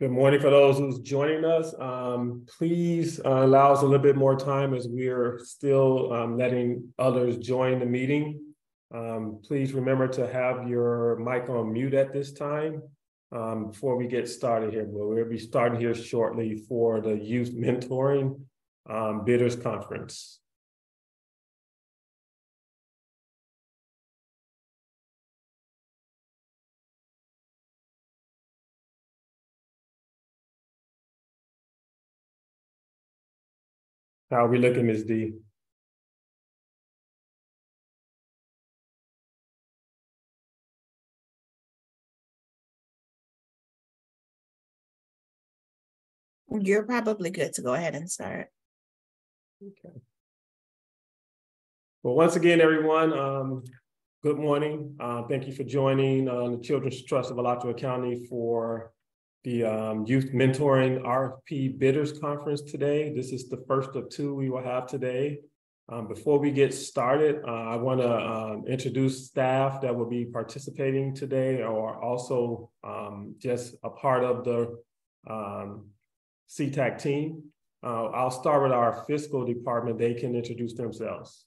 Good morning for those who's joining us. Um, please uh, allow us a little bit more time as we're still um, letting others join the meeting. Um, please remember to have your mic on mute at this time um, before we get started here. But we'll be starting here shortly for the Youth Mentoring um, Bidders Conference. How are we looking, Ms. D? You're probably good to go ahead and start. Okay. Well, once again, everyone, um, good morning. Uh, thank you for joining uh, the Children's Trust of Alachua County for the um, Youth Mentoring RFP Bidders Conference today. This is the first of two we will have today. Um, before we get started, uh, I want to um, introduce staff that will be participating today or also um, just a part of the um, CTAC team. Uh, I'll start with our fiscal department. They can introduce themselves.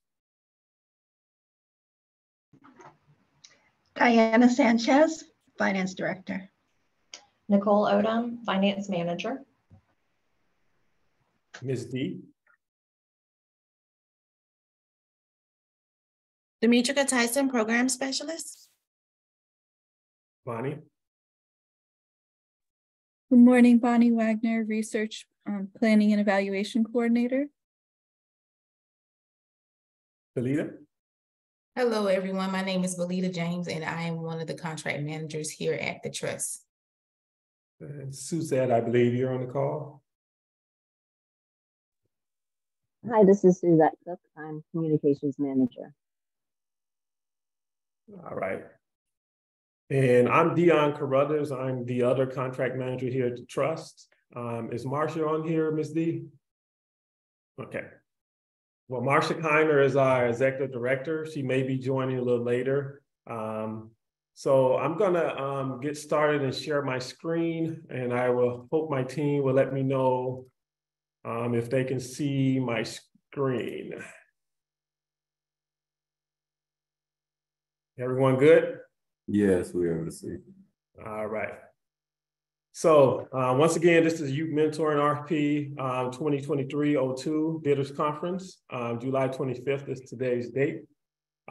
Diana Sanchez, Finance Director. Nicole Odom, Finance Manager. Ms. D. Demetrica Tyson, Program Specialist. Bonnie. Good morning, Bonnie Wagner, Research um, Planning and Evaluation Coordinator. Belita. Hello, everyone. My name is Belita James, and I am one of the contract managers here at the Trust. And Suzette, I believe you're on the call. Hi, this is Suzette Cook. I'm Communications Manager. All right. And I'm Dion Carruthers. I'm the other contract manager here at the Trust. Um, is Marsha on here, Ms. D? Okay. Well, Marsha Kiner is our executive director. She may be joining a little later. Um, so I'm gonna um, get started and share my screen and I will hope my team will let me know um, if they can see my screen. Everyone good? Yes, we are able to see. All right. So uh, once again, this is Youth Mentoring RFP um, 2023-02 Bidders Conference. Um, July 25th is today's date.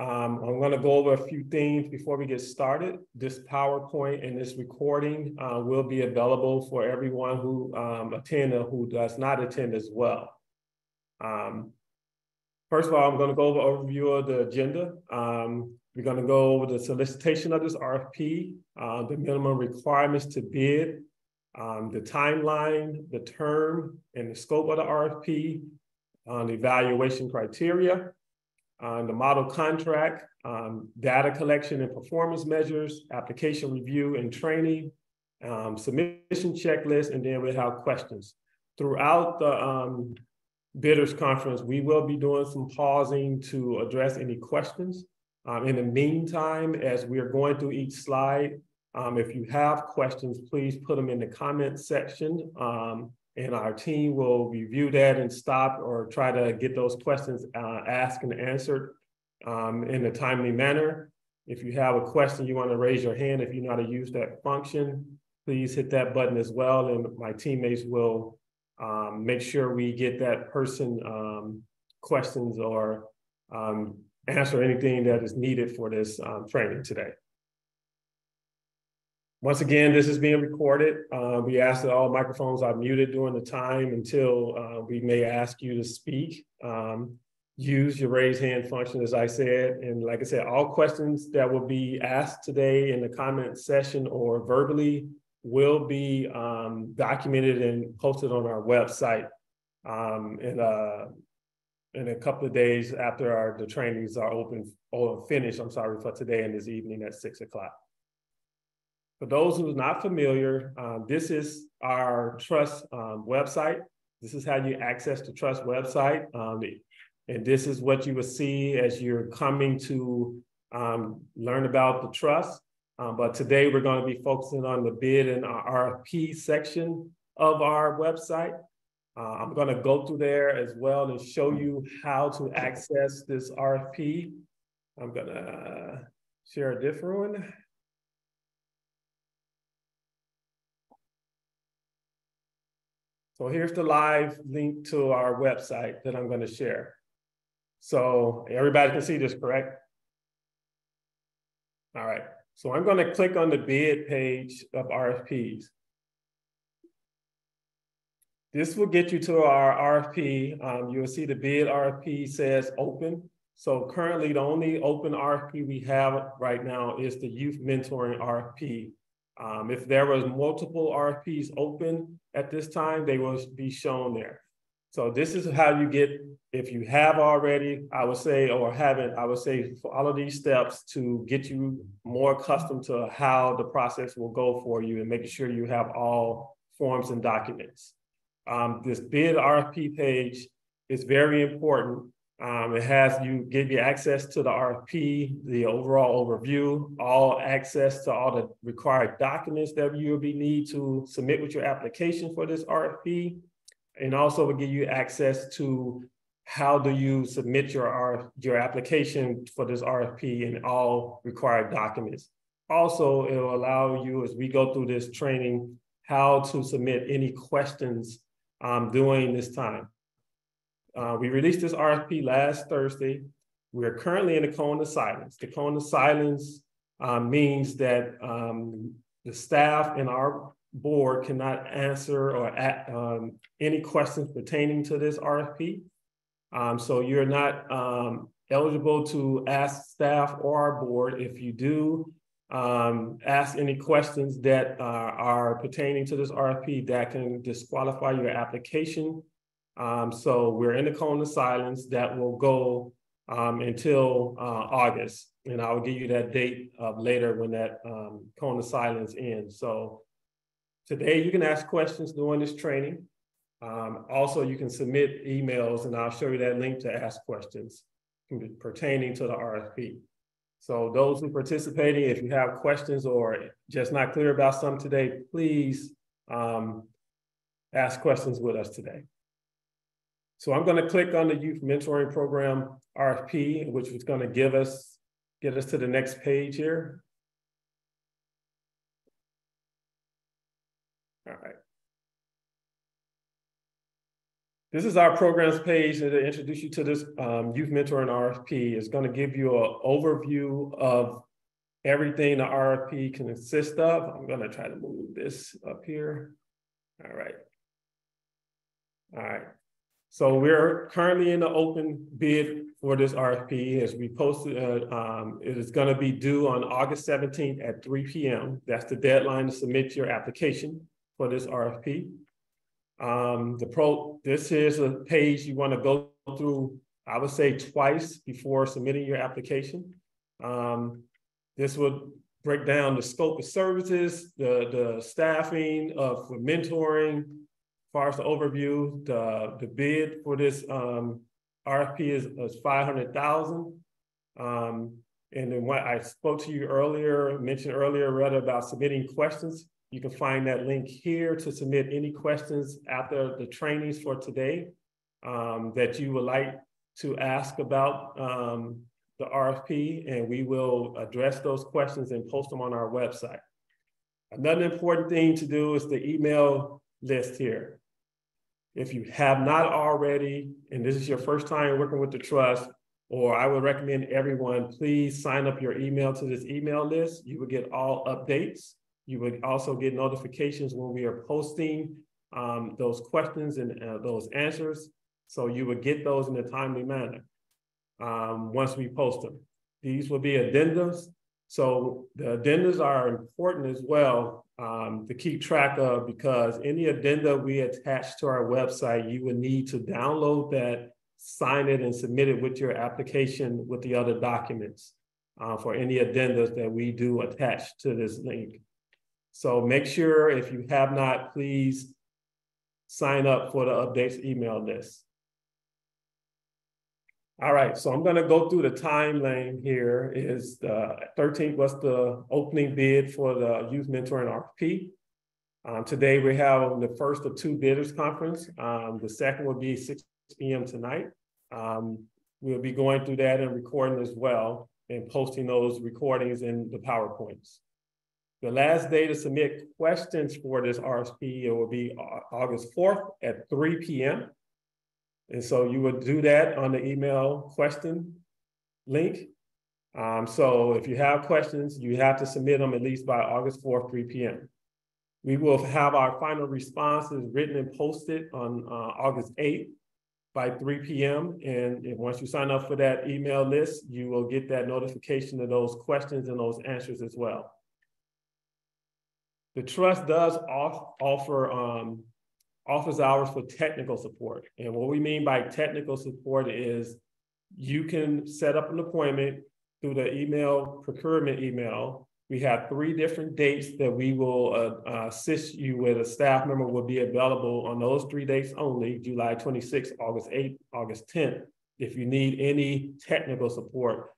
Um, I'm going to go over a few things before we get started. This PowerPoint and this recording uh, will be available for everyone who um, attend or who does not attend as well. Um, first of all, I'm going to go over overview of the agenda. Um, we're going to go over the solicitation of this RFP, uh, the minimum requirements to bid, um, the timeline, the term, and the scope of the RFP, uh, the evaluation criteria, uh, the model contract, um, data collection and performance measures, application review and training, um, submission checklist, and then we have questions. Throughout the um, bidders conference, we will be doing some pausing to address any questions. Um, in the meantime, as we are going through each slide, um, if you have questions, please put them in the comment section. And our team will review that and stop or try to get those questions uh, asked and answered um, in a timely manner. If you have a question, you want to raise your hand. If you know how to use that function, please hit that button as well. And my teammates will um, make sure we get that person um, questions or um, answer anything that is needed for this um, training today. Once again, this is being recorded. Uh, we ask that all microphones are muted during the time until uh, we may ask you to speak. Um, use your raise hand function, as I said. And like I said, all questions that will be asked today in the comment session or verbally will be um, documented and posted on our website um, in, uh, in a couple of days after our the trainings are open or finished, I'm sorry, for today and this evening at six o'clock. For those who are not familiar, um, this is our trust um, website. This is how you access the trust website. Um, and this is what you will see as you're coming to um, learn about the trust. But today we're going to be focusing on the bid and RFP section of our website. Uh, I'm going to go through there as well and show you how to access this RFP. I'm going to share a different one. So here's the live link to our website that I'm going to share. So everybody can see this, correct? All right, so I'm going to click on the bid page of RFPs. This will get you to our RFP. Um, you'll see the bid RFP says open. So currently the only open RFP we have right now is the youth mentoring RFP. Um, if there was multiple RFPs open at this time, they will be shown there. So this is how you get, if you have already, I would say, or haven't, I would say follow these steps to get you more accustomed to how the process will go for you and making sure you have all forms and documents. Um, this bid RFP page is very important. Um, it has you give you access to the RFP, the overall overview, all access to all the required documents that you will be need to submit with your application for this RFP, and also will give you access to how do you submit your R, your application for this RFP and all required documents. Also, it will allow you as we go through this training how to submit any questions um, during this time. Uh, we released this RFP last Thursday. We're currently in the cone of silence. The cone of silence um, means that um, the staff and our board cannot answer or at, um, any questions pertaining to this RFP. Um, so you're not um, eligible to ask staff or our board. If you do um, ask any questions that uh, are pertaining to this RFP that can disqualify your application. Um, so we're in the cone of silence that will go um, until uh, August. And I will give you that date later when that um, cone of silence ends. So today you can ask questions during this training. Um, also, you can submit emails and I'll show you that link to ask questions pertaining to the RFP. So those who are participating, if you have questions or just not clear about something today, please um, ask questions with us today. So I'm going to click on the youth mentoring program RFP, which is going to give us, get us to the next page here. All right. This is our programs page to introduce you to this um, Youth Mentoring RFP. It's going to give you an overview of everything the RFP can consist of. I'm going to try to move this up here. All right. All right. So we're currently in the open bid for this RFP as we posted. Uh, um, it is going to be due on August 17th at 3 p.m. That's the deadline to submit your application for this RFP. Um, the pro, this is a page you want to go through, I would say twice before submitting your application. Um, this would break down the scope of services, the, the staffing of mentoring, far as the overview, the, the bid for this um, RFP is, is 500,000. Um, and then what I spoke to you earlier, mentioned earlier, rather about submitting questions. You can find that link here to submit any questions after the trainings for today um, that you would like to ask about um, the RFP, and we will address those questions and post them on our website. Another important thing to do is the email list here. If you have not already, and this is your first time working with the trust, or I would recommend everyone, please sign up your email to this email list. You will get all updates. You would also get notifications when we are posting um, those questions and uh, those answers. So you would get those in a timely manner um, once we post them. These will be addendums. So the addendums are important as well um, to keep track of because any addenda we attach to our website, you would need to download that, sign it, and submit it with your application with the other documents uh, for any addendas that we do attach to this link. So make sure if you have not, please sign up for the updates email list. All right, so I'm gonna go through the timeline here is the thirteenth was the opening bid for the youth mentoring RFP. Um, today we have the first of two bidders conference. Um, the second will be six P M tonight. Um, we'll be going through that and recording as well and posting those recordings in the PowerPoints. The last day to submit questions for this RFP will be August fourth at three P M. And so you would do that on the email question link. Um, so if you have questions, you have to submit them at least by August fourth, three P M. We will have our final responses written and posted on uh, August eighth by three P M. And once you sign up for that email list, you will get that notification of those questions and those answers as well. The trust does off, offer, um, office hours for technical support. And what we mean by technical support is you can set up an appointment through the email, procurement email. We have three different dates that we will uh, uh, assist you with. A staff member will be available on those three dates only, July twenty-sixth, August eighth, August tenth. If you need any technical support,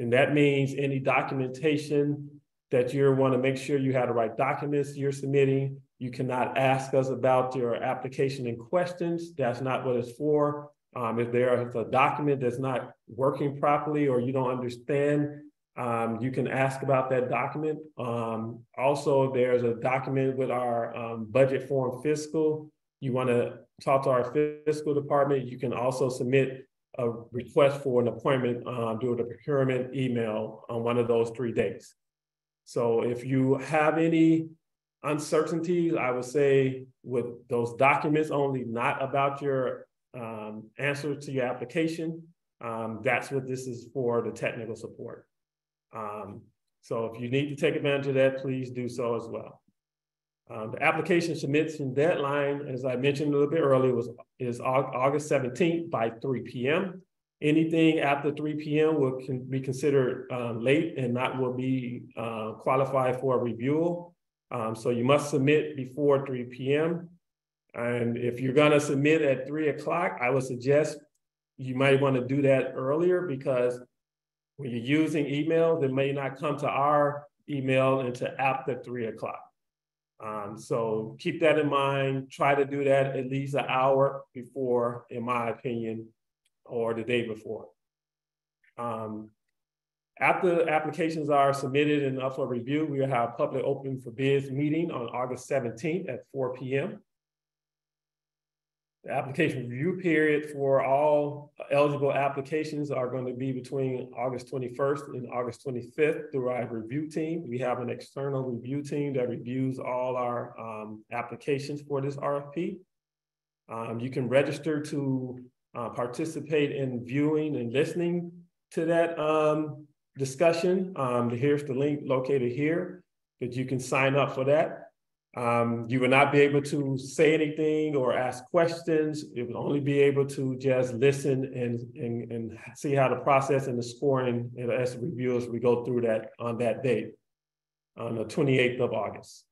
and that means any documentation that you want to make sure you have the right documents you're submitting. You cannot ask us about your application and questions. That's not what it's for. Um, if there is a document that's not working properly or you don't understand, um, you can ask about that document. Um, also, there's a document with our um, budget form fiscal. You want to talk to our fiscal department. You can also submit a request for an appointment uh, through the procurement email on one of those three days. So if you have any uncertainties, I would say with those documents only, not about your um, answer to your application, um, that's what this is for, the technical support. Um, so if you need to take advantage of that, please do so as well. Um, the application submission deadline, as I mentioned a little bit earlier, was is August seventeenth by three P M. Anything after three P M will be considered uh, late and not will be uh, qualified for a review. Um, so you must submit before three P M. And if you're gonna submit at three o'clock, I would suggest you might want to do that earlier because when you're using email, it may not come to our email until after three o'clock. Um, so keep that in mind. Try to do that at least an hour before, in my opinion, or the day before. Um, after applications are submitted and up for review, we will have a public open for bids meeting on August seventeenth at four P M. The application review period for all eligible applications are going to be between August twenty-first and August twenty-fifth through our review team. We have an external review team that reviews all our um, applications for this RFP. Um, you can register to uh, participate in viewing and listening to that um, discussion. Um, here's the link located here that you can sign up for that. Um, you will not be able to say anything or ask questions. You will only be able to just listen and, and, and see how the process and the scoring and as reviewers, we go through that on that date, on the 28th of August.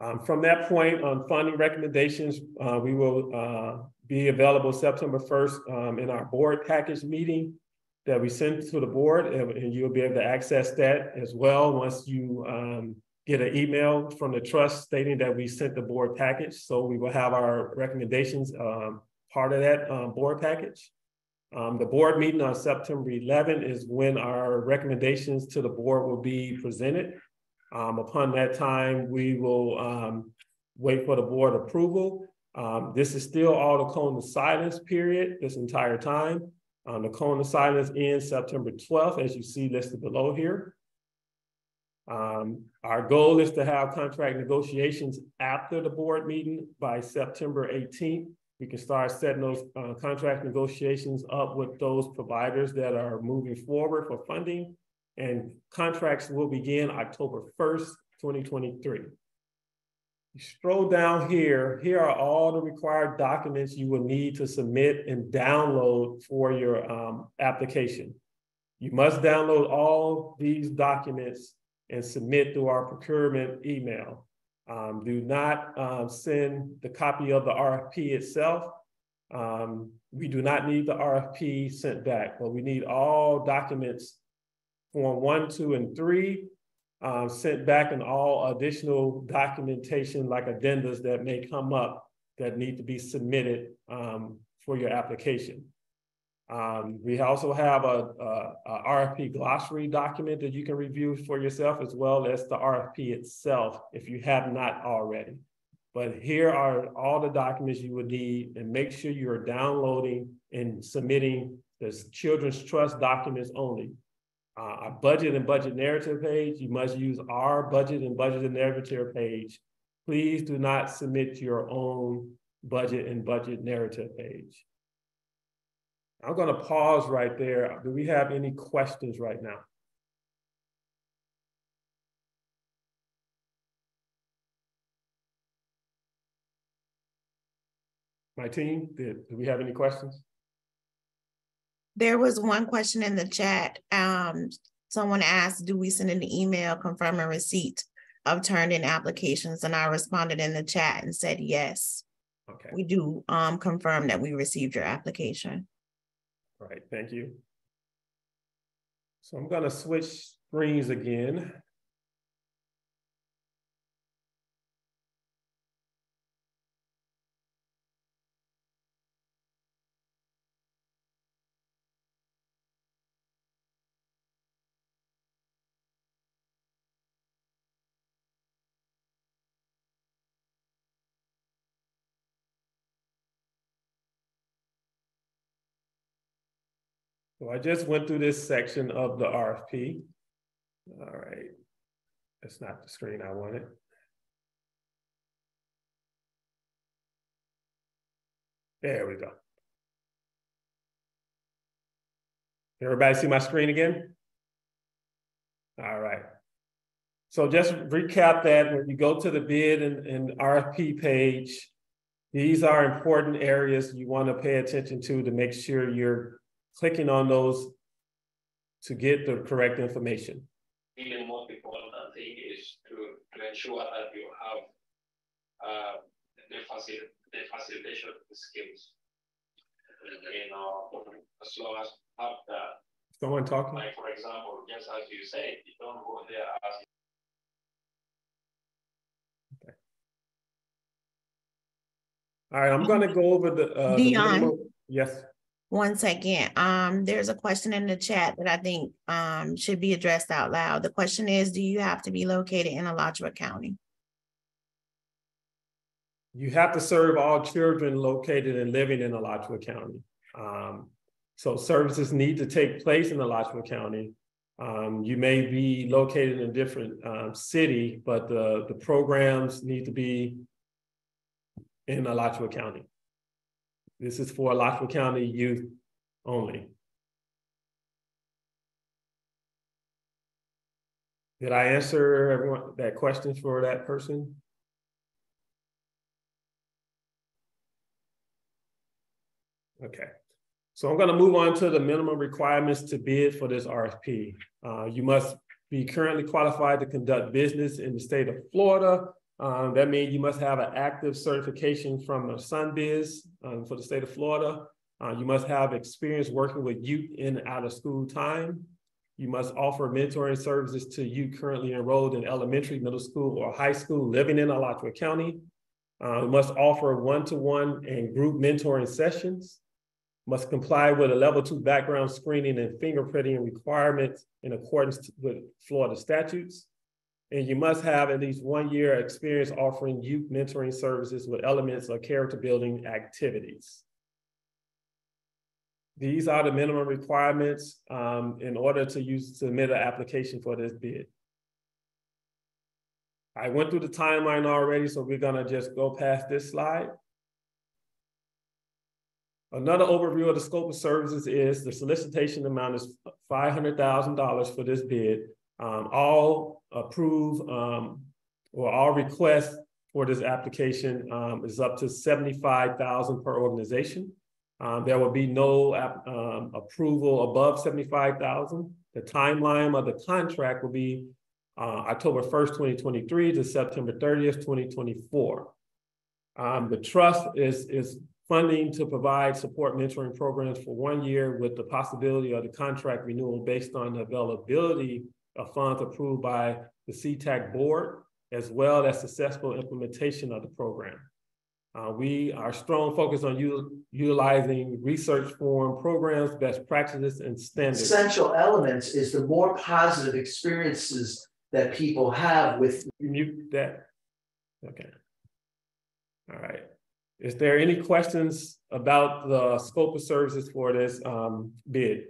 Um, from that point on funding recommendations, uh, we will uh, be available September 1st um, in our board package meeting that we send to the board and, and you'll be able to access that as well once you um, get an email from the trust stating that we sent the board package. So we will have our recommendations um, part of that um, board package. Um, the board meeting on September 11 is when our recommendations to the board will be presented. Um, upon that time, we will um, wait for the board approval. Um, this is still all the cone of silence period this entire time. Um, the cone of silence ends September 12th, as you see listed below here. Um, our goal is to have contract negotiations after the board meeting by September 18th. We can start setting those uh, contract negotiations up with those providers that are moving forward for funding. And contracts will begin October 1st, 2023. You stroll down here, here are all the required documents you will need to submit and download for your um, application. You must download all these documents and submit through our procurement email. Um, do not um, send the copy of the RFP itself Um, we do not need the RFP sent back, but we need all documents Form one, two, and three, um, sent back and all additional documentation like addendas that may come up that need to be submitted, um, for your application. Um, we also have a, a, a RFP glossary document that you can review for yourself as well as the RFP itself, if you have not already. But here are all the documents you would need and make sure you're downloading and submitting the Children's Trust documents only. Uh, a budget and budget narrative page, you must use our budget and budget and narrative page. Please do not submit your own budget and budget narrative page. I'm gonna pause right there. Do we have any questions right now? My team, did, do we have any questions? There was one question in the chat. Um, someone asked, do we send an email confirming receipt of turned in applications? And I responded in the chat and said, yes, Okay, we do um confirm that we received your application. all right, thank you. So I'm gonna switch screens again. So I just went through this section of the RFP. All right. That's not the screen I wanted. There we go. Everybody see my screen again? All right. So just recap that when you go to the bid and, and RFP page, these are important areas you want to pay attention to to make sure you're clicking on those to get the correct information. even most important thing is to, to ensure that you have uh, the facil the facilitation skills. You know, as long as have that, Someone talking? like for example, just as you say, you don't go there as All right, I'm gonna go over the. uh, Dion. minimum- Yes, One second, um, there's a question in the chat that I think um should be addressed out loud. The question is, do you have to be located in Alachua County? you have to serve all children located and living in Alachua County. Um, so services need to take place in Alachua County. Um, you may be located in a different, um, city, but the, the programs need to be in Alachua County. This is for Alachua County youth only. Did I answer everyone, that question for that person? Okay, so I'm gonna move on to the minimum requirements to bid for this RFP. Uh, you must be currently qualified to conduct business in the state of Florida. Um, that means you must have an active certification from the SunBiz um, for the state of Florida. Uh, you must have experience working with youth in and out of school time. You must offer mentoring services to youth currently enrolled in elementary, middle school, or high school living in Alachua County. Uh, you must offer one-to-one and group mentoring sessions must comply with a level two background screening and fingerprinting requirements in accordance with Florida statutes. And you must have at least one year experience offering youth mentoring services with elements of character building activities. These are the minimum requirements um, in order to use submit an application for this bid. I went through the timeline already, so we're gonna just go past this slide. Another overview of the scope of services is the solicitation amount is five hundred thousand dollars for this bid. Um, all approve, um, or all requests for this application, um, is up to seventy-five thousand per organization. Um, there will be no, um, approval above seventy-five thousand. The timeline of the contract will be, uh, October first, twenty twenty-three to September thirtieth, twenty twenty-four. Um, the trust is, is funding to provide support mentoring programs for one year with the possibility of the contract renewal based on availability of funds approved by the CTAC board, as well as successful implementation of the program. Uh, we are strong focus on utilizing research form programs, best practices, and standards. Essential elements is the more positive experiences that people have with. Mute that. Okay. All right. Is there any questions about the scope of services for this um, bid?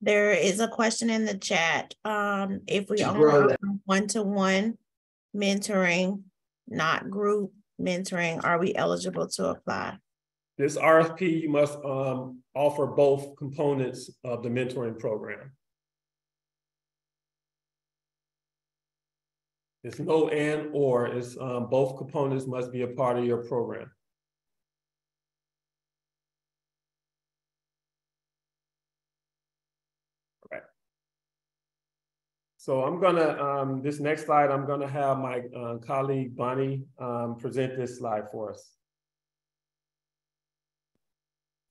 There is a question in the chat. Um, if we To only offer one-to-one mentoring, not group mentoring, are we eligible to apply? This RFP, you must um, offer both components of the mentoring program. It's no and or, it's um, both components must be a part of your program. Right. So I'm gonna, um, this next slide, I'm gonna have my uh, colleague Bonnie um, present this slide for us.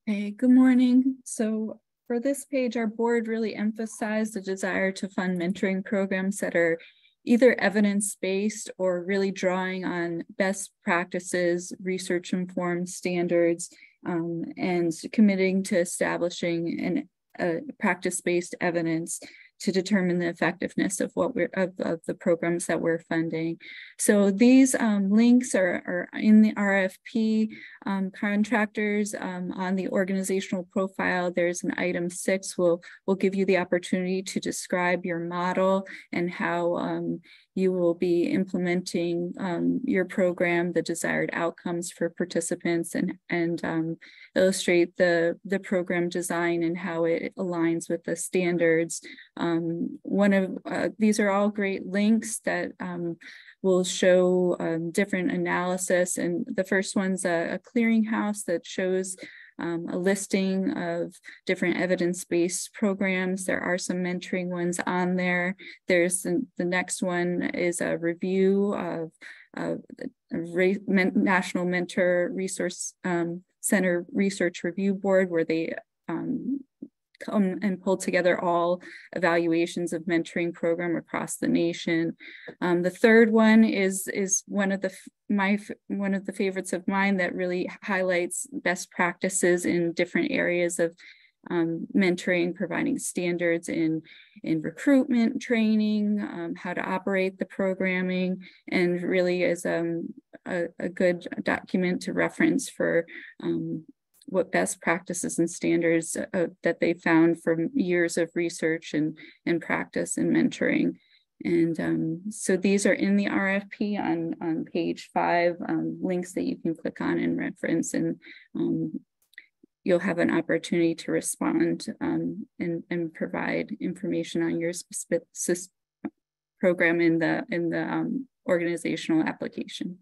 Hey, good morning. So for this page, our board really emphasized the desire to fund mentoring programs that are either evidence-based or really drawing on best practices, research-informed standards, um, and committing to establishing an, a practice-based evidence to determine the effectiveness of what we're of, of the programs that we're funding. So these um, links are, are in the RFP um, contractors um, on the organizational profile. There's an item six will will give you the opportunity to describe your model and how um, you will be implementing um, your program, the desired outcomes for participants, and and um, illustrate the the program design and how it aligns with the standards. Um, one of uh, these are all great links that um, will show um, different analysis. And the first one's a, a clearinghouse that shows um, a listing of different evidence-based programs. There are some mentoring ones on there. There's the, the next one is a review of, of the National Mentor Resource um, Center Research Review Board, where they um, come and pull together all evaluations of mentoring program across the nation. Um, the third one is is one of the my one of the favorites of mine that really highlights best practices in different areas of um, mentoring, providing standards in, in recruitment training, um, how to operate the programming, and really is um, a, a, good document to reference for um, what best practices and standards uh, that they found from years of research and, and practice and mentoring. And um, so these are in the RFP on, on page five, um, links that you can click on and reference and um, you'll have an opportunity to respond um, and, and provide information on your specific program in the, in the um, organizational application.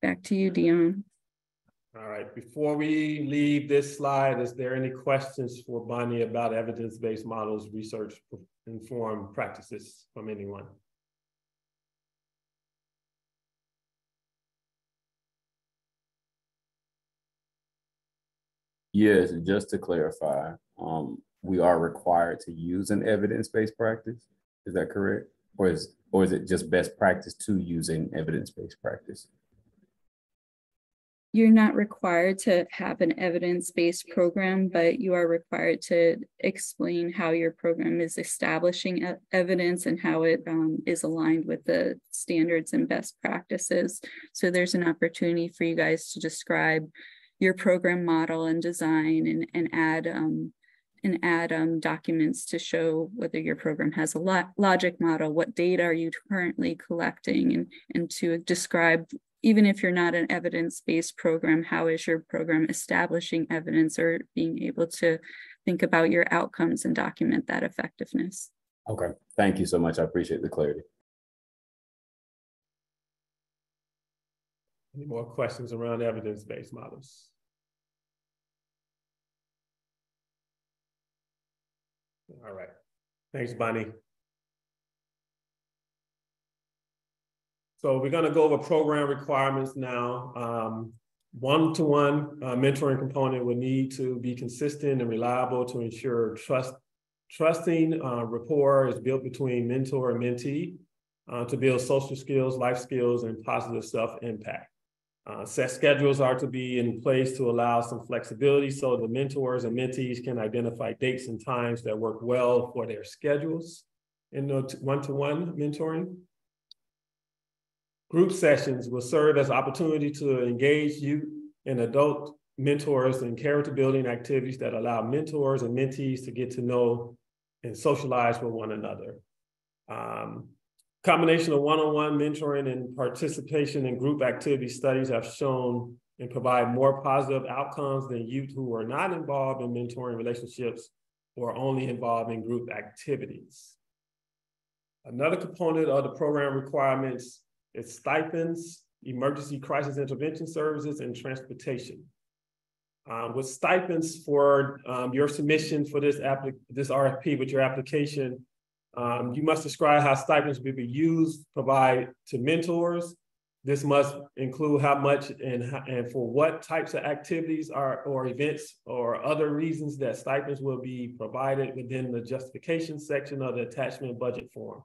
Back to you, Dion. All right, before we leave this slide, is there any questions for Bonnie about evidence-based models, research informed practices from anyone? Yes, just to clarify, um, we are required to use an evidence-based practice. Is that correct? Or is, or is it just best practice to using evidence-based practice? You're not required to have an evidence-based program, but you are required to explain how your program is establishing evidence and how it um, is aligned with the standards and best practices. So there's an opportunity for you guys to describe your program model and design and, and add um, and add um, documents to show whether your program has a lo logic model, what data are you currently collecting, and, and to describe even if you're not an evidence-based program, how is your program establishing evidence or being able to think about your outcomes and document that effectiveness? Okay, thank you so much. I appreciate the clarity. Any more questions around evidence-based models? All right, thanks, Bonnie. So we're gonna go over program requirements now. Um, one-to-one uh, mentoring component will need to be consistent and reliable to ensure trust, trusting uh, rapport is built between mentor and mentee uh, to build social skills, life skills, and positive self-impact. Uh, set schedules are to be in place to allow some flexibility so the mentors and mentees can identify dates and times that work well for their schedules in the one-to-one mentoring. Group sessions will serve as opportunity to engage youth and adult mentors in character building activities that allow mentors and mentees to get to know and socialize with one another. Um, combination of one-on-one mentoring and participation in group activity studies have shown and provide more positive outcomes than youth who are not involved in mentoring relationships or only involved in group activities. Another component of the program requirements is stipends, emergency crisis intervention services, and transportation. Um, with stipends for um, your submission for this, this RFP with your application, um, you must describe how stipends will be used, provide to mentors. This must include how much and, and for what types of activities are, or events or other reasons that stipends will be provided within the justification section of the attachment budget form.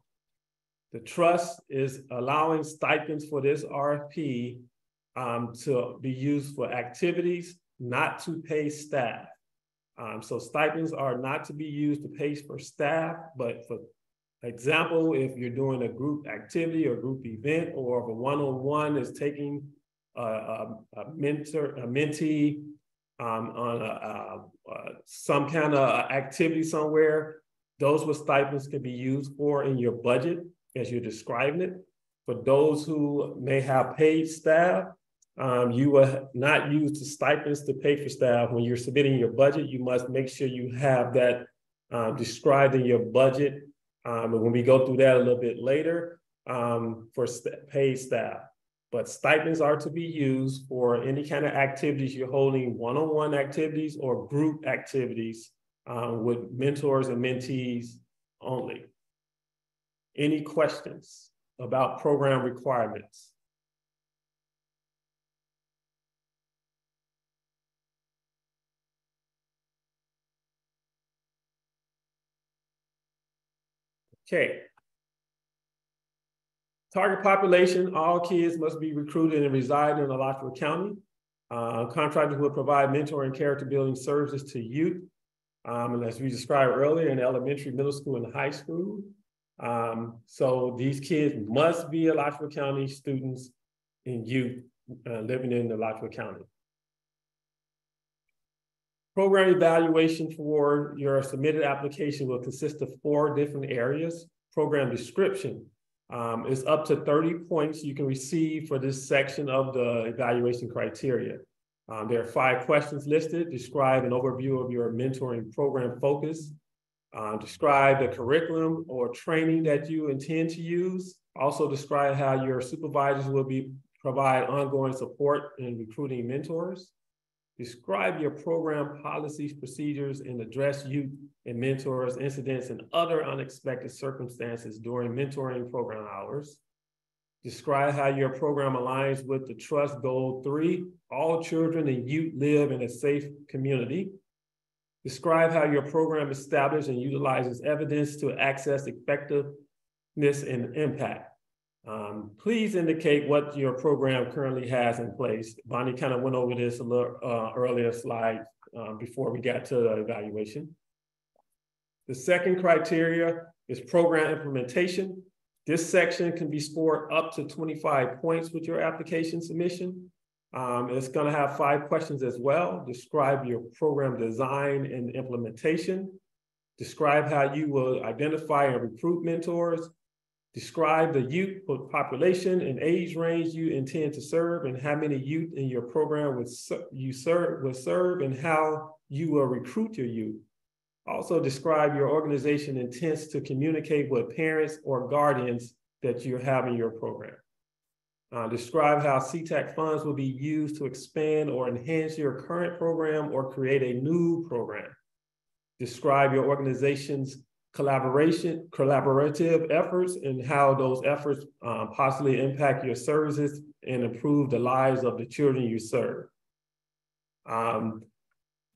The trust is allowing stipends for this RFP um, to be used for activities, not to pay staff. Um, so stipends are not to be used to pay for staff, but for example, if you're doing a group activity or group event, or if a one-on-one is taking a, a, a mentor, a mentee um, on a, a, some kind of activity somewhere, those what stipends can be used for in your budget as you're describing it. For those who may have paid staff, um, you will not use the stipends to pay for staff. When you're submitting your budget, you must make sure you have that um, described in your budget. Um, and when we go through that a little bit later um, for st paid staff. But stipends are to be used for any kind of activities you're holding, one-on-one -on -one activities or group activities um, with mentors and mentees only. Any questions about program requirements? Okay. Target population, all kids must be recruited and reside in Alachua County. Uh, contractors will provide mentor and character building services to youth. Um, and as we described earlier in elementary, middle school, and high school. Um, so these kids must be Alachua County students and youth uh, living in Alachua County. Program evaluation for your submitted application will consist of four different areas. Program description um, is up to 30 points you can receive for this section of the evaluation criteria. Um, there are five questions listed. Describe an overview of your mentoring program focus, uh, describe the curriculum or training that you intend to use. Also describe how your supervisors will be provide ongoing support in recruiting mentors. Describe your program policies, procedures, and address youth and mentors, incidents, and other unexpected circumstances during mentoring program hours. Describe how your program aligns with the trust goal three, all children and youth live in a safe community. Describe how your program establishes and utilizes evidence to access effectiveness and impact. Um, please indicate what your program currently has in place. Bonnie kind of went over this a little uh, earlier slide uh, before we got to the evaluation. The second criteria is program implementation. This section can be scored up to 25 points with your application submission. Um, it's going to have five questions as well. Describe your program design and implementation. Describe how you will identify and recruit mentors. Describe the youth population and age range you intend to serve and how many youth in your program would you serve, will serve and how you will recruit your youth. Also describe your organization intends to communicate with parents or guardians that you have in your program. Uh, describe how CTAC funds will be used to expand or enhance your current program or create a new program. Describe your organization's collaboration, collaborative efforts and how those efforts uh, possibly impact your services and improve the lives of the children you serve. Um,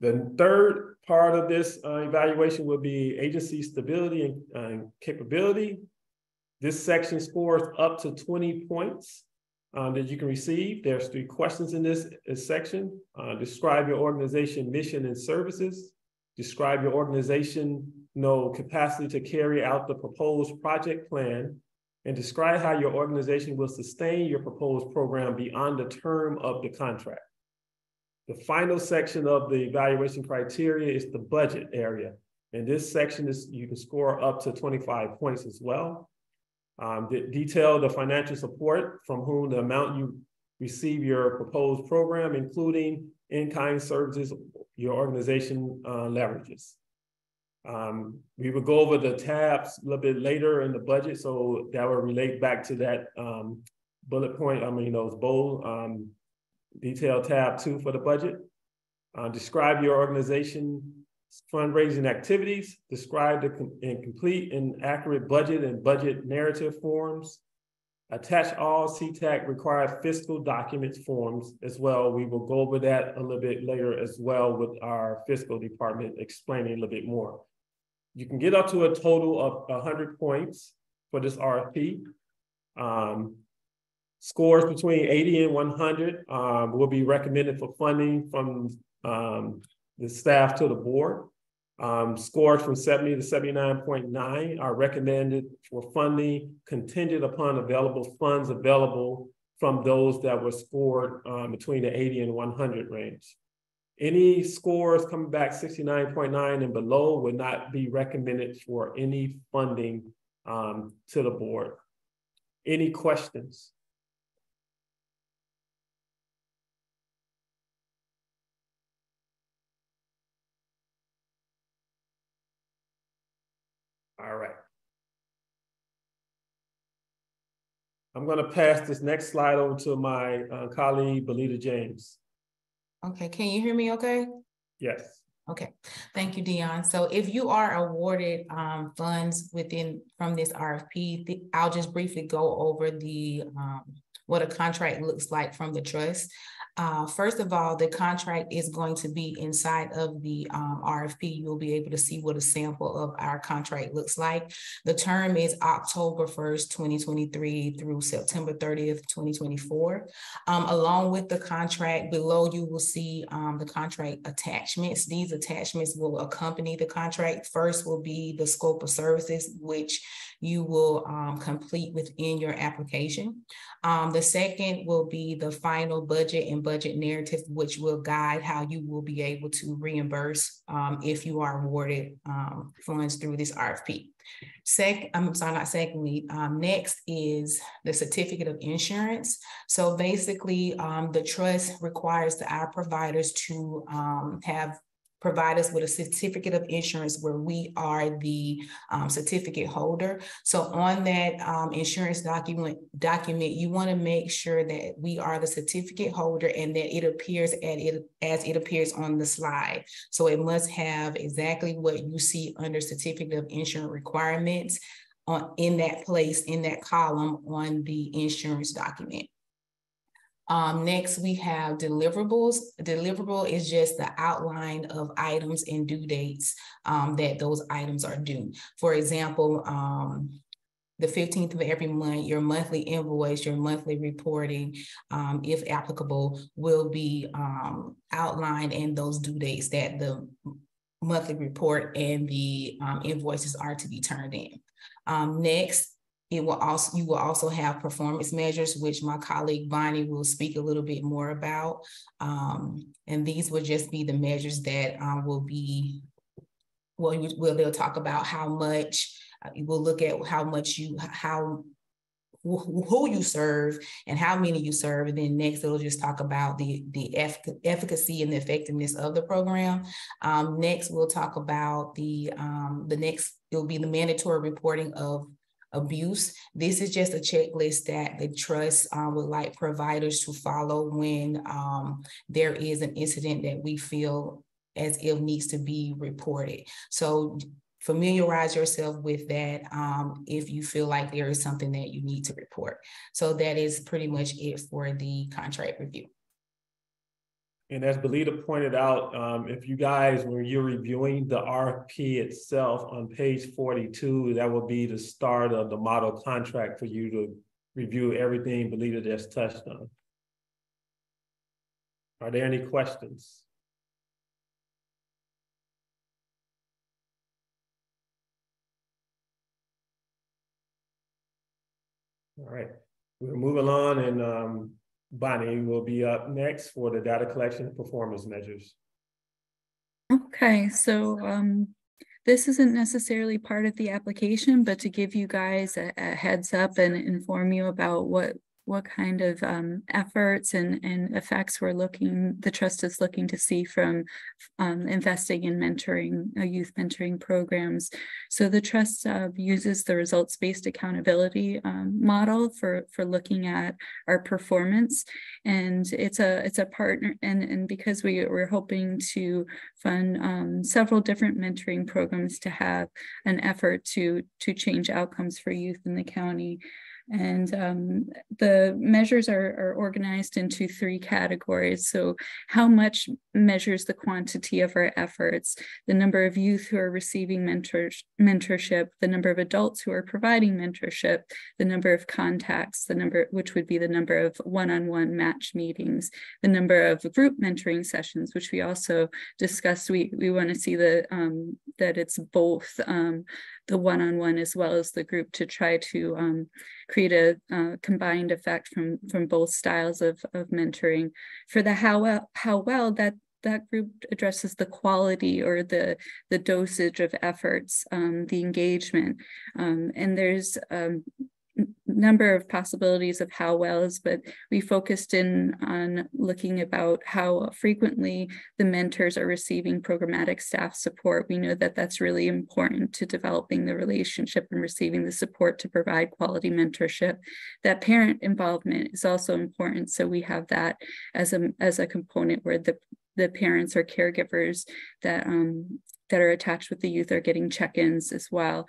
the third part of this uh, evaluation will be agency stability and, and capability. This section scores up to 20 points uh, that you can receive. There's three questions in this, this section. Uh, describe your organization mission and services. Describe your organization no capacity to carry out the proposed project plan and describe how your organization will sustain your proposed program beyond the term of the contract. The final section of the evaluation criteria is the budget area. And this section is, you can score up to 25 points as well. Um, detail the financial support from whom the amount you receive your proposed program, including in-kind services your organization uh, leverages. Um, we will go over the tabs a little bit later in the budget, so that will relate back to that um, bullet point, I mean, those bold um, detail tab two for the budget. Uh, describe your organization fundraising activities, describe the and complete and accurate budget and budget narrative forms, attach all CTAC required fiscal documents forms as well. We will go over that a little bit later as well with our fiscal department explaining a little bit more. You can get up to a total of 100 points for this RFP. Um, scores between 80 and 100 um, will be recommended for funding from um, the staff to the board. Um, scores from 70 to 79.9 are recommended for funding contingent upon available funds available from those that were scored um, between the 80 and 100 range. Any scores coming back 69.9 and below would not be recommended for any funding um, to the board. Any questions? All right. I'm going to pass this next slide over to my uh, colleague, Belita James. Okay, can you hear me okay? Yes. Okay, thank you, Dion. So if you are awarded um, funds within from this RFP, I'll just briefly go over the um, what a contract looks like from the trust. Uh, first of all, the contract is going to be inside of the um, RFP. You'll be able to see what a sample of our contract looks like. The term is October 1st, 2023 through September 30th, 2024. Um, along with the contract below, you will see um, the contract attachments. These attachments will accompany the contract. First will be the scope of services, which you will um, complete within your application. Um, the second will be the final budget and budget narrative, which will guide how you will be able to reimburse um, if you are awarded um, funds through this RFP. Second, I'm sorry, not secondly, um, next is the certificate of insurance. So basically, um, the trust requires the our providers to um, have provide us with a certificate of insurance where we are the um, certificate holder. So on that um, insurance document, document, you want to make sure that we are the certificate holder and that it appears at it as it appears on the slide. So it must have exactly what you see under certificate of insurance requirements on in that place in that column on the insurance document. Um, next, we have deliverables. Deliverable is just the outline of items and due dates um, that those items are due. For example, um, the 15th of every month, your monthly invoice, your monthly reporting, um, if applicable, will be um, outlined in those due dates that the monthly report and the um, invoices are to be turned in. Next, it will also you will also have performance measures, which my colleague Bonnie will speak a little bit more about. Um, and these will just be the measures that um, will be well, well, they'll talk about how much uh, we'll look at how much you how who you serve and how many you serve. And then next, it'll just talk about the, the efficacy and the effectiveness of the program. Um, next, we'll talk about the, um, the next, it'll be the mandatory reporting of abuse. This is just a checklist that the trust uh, would like providers to follow when um, there is an incident that we feel as if needs to be reported. So familiarize yourself with that um, if you feel like there is something that you need to report. So that is pretty much it for the contract review. And as Belita pointed out, um, if you guys, when you're reviewing the RFP itself on page forty-two, that will be the start of the model contract for you to review everything Belita just touched on. Are there any questions? All right, we're moving on and um, Bonnie will be up next for the data collection performance measures. Okay, so um, this isn't necessarily part of the application, but to give you guys a, a heads up and inform you about what what kind of um, efforts and, and effects we're looking, the trust is looking to see from um, investing in mentoring, uh, youth mentoring programs. So the trust uh, uses the results-based accountability um, model for, for looking at our performance. And it's a it's a partner, and, and because we, we're hoping to fund um, several different mentoring programs to have an effort to, to change outcomes for youth in the county. And um, the measures are, are organized into three categories. So how much measures the quantity of our efforts, the number of youth who are receiving mentors, mentorship, the number of adults who are providing mentorship, the number of contacts, the number, which would be the number of one-on-one -on -one match meetings, the number of group mentoring sessions, which we also discussed. We, we want to see the, um, that it's both um, the one-on-one -on -one as well as the group to try to um, create a uh, combined effect from from both styles of, of mentoring. For the how well, how well that that group addresses the quality or the the dosage of efforts, um, the engagement, um, and there's um, number of possibilities of how wells, but we focused in on looking about how frequently the mentors are receiving programmatic staff support. We know that that's really important to developing the relationship and receiving the support to provide quality mentorship. That parent involvement is also important. So we have that as a, as a component where the, the parents or caregivers that um, that are attached with the youth are getting check-ins as well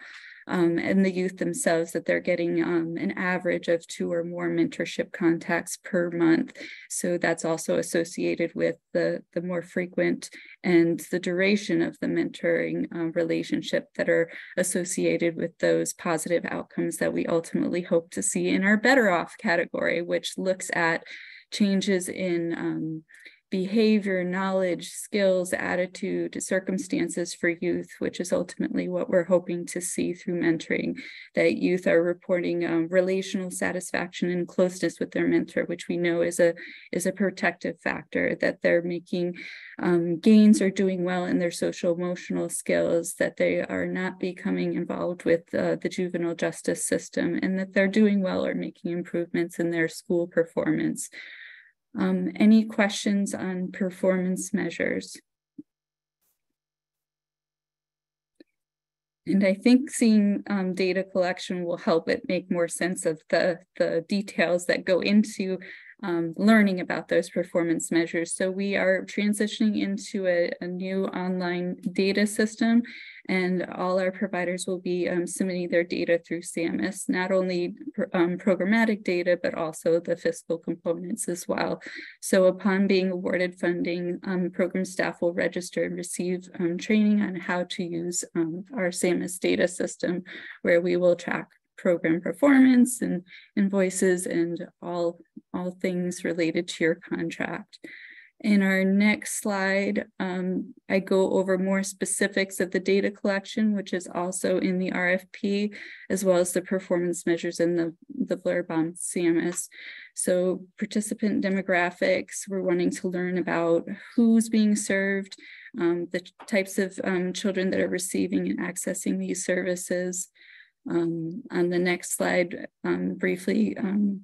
um, and the youth themselves that they're getting um, an average of two or more mentorship contacts per month. So that's also associated with the, the more frequent and the duration of the mentoring uh, relationship that are associated with those positive outcomes that we ultimately hope to see in our better off category, which looks at changes in um, behavior, knowledge, skills, attitude, circumstances for youth, which is ultimately what we're hoping to see through mentoring, that youth are reporting um, relational satisfaction and closeness with their mentor, which we know is a, is a protective factor, that they're making um, gains or doing well in their social emotional skills, that they are not becoming involved with uh, the juvenile justice system, and that they're doing well or making improvements in their school performance. Um, any questions on performance measures? And I think seeing um, data collection will help it make more sense of the, the details that go into um, learning about those performance measures. So we are transitioning into a, a new online data system and all our providers will be um, submitting their data through SAMIS, not only um, programmatic data, but also the fiscal components as well. So upon being awarded funding, um, program staff will register and receive um, training on how to use um, our SAMIS data system, where we will track program performance and invoices and all, all things related to your contract. In our next slide, um, I go over more specifics of the data collection, which is also in the RFP, as well as the performance measures in the, the on SAMIS. So participant demographics, we're wanting to learn about who's being served, um, the types of um, children that are receiving and accessing these services, um, on the next slide, um, briefly, um,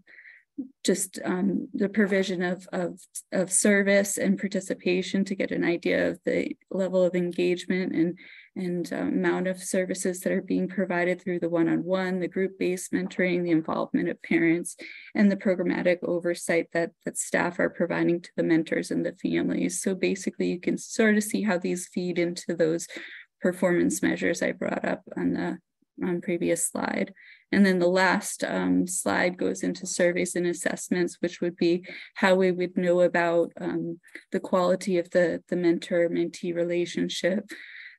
just um, the provision of, of, of service and participation to get an idea of the level of engagement and, and uh, amount of services that are being provided through the one-on-one, -on -one, the group-based mentoring, the involvement of parents, and the programmatic oversight that, that staff are providing to the mentors and the families. So basically you can sort of see how these feed into those performance measures I brought up on the on previous slide. And then the last um, slide goes into surveys and assessments, which would be how we would know about um, the quality of the, the mentor-mentee relationship